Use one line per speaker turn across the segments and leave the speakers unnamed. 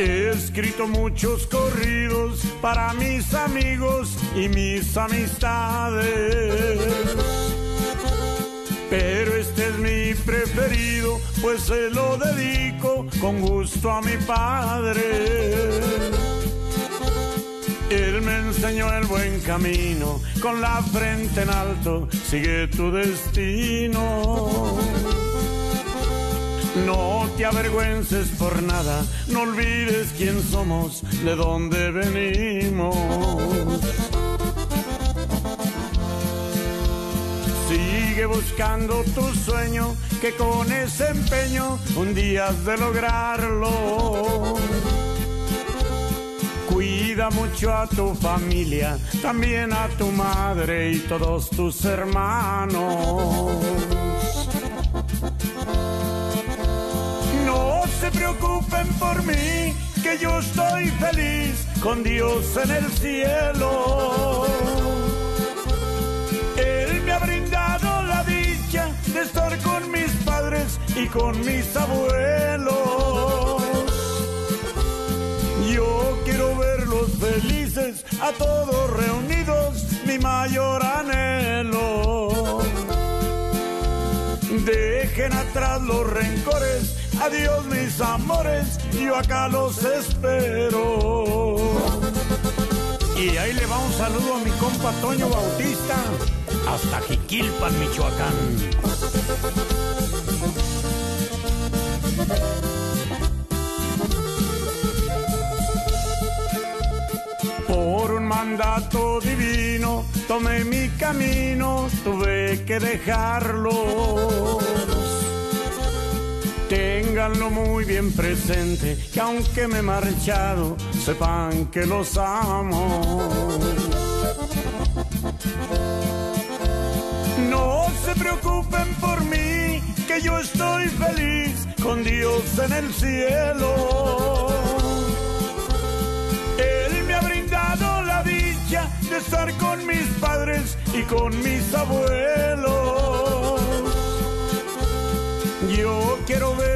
He escrito muchos corridos para mis amigos y mis amistades. Pero este es mi preferido, pues se lo dedico con gusto a mi padre. Él me enseñó el buen camino, con la frente en alto, sigue tu destino. No te avergüences por nada, no olvides quién somos, de dónde venimos. Sigue buscando tu sueño, que con ese empeño un día has de lograrlo. Cuida mucho a tu familia, también a tu madre y todos tus hermanos. Se preocupen por mí, que yo estoy feliz con Dios en el cielo. Él me ha brindado la dicha de estar con mis padres y con mis abuelos. Yo quiero verlos felices, a todos reunidos, mi mayor Dejen atrás los rencores, adiós mis amores, yo acá los espero. Y ahí le va un saludo a mi compa Toño Bautista, hasta Jiquilpan, Michoacán. Por un mandato divino tomé mi camino, tuve que dejarlo. Ténganlo muy bien presente, que aunque me he marchado, sepan que los amo. No se preocupen por mí, que yo estoy feliz con Dios en el cielo. Él me ha brindado la dicha de estar con mis padres y con mis abuelos. Yo quiero verlos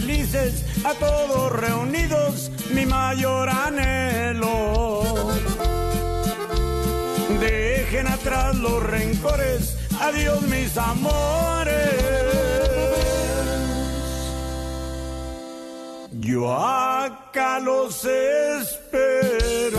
felices, a todos reunidos, mi mayor anhelo. Dejen atrás los rencores, adiós mis amores. Yo acá los espero.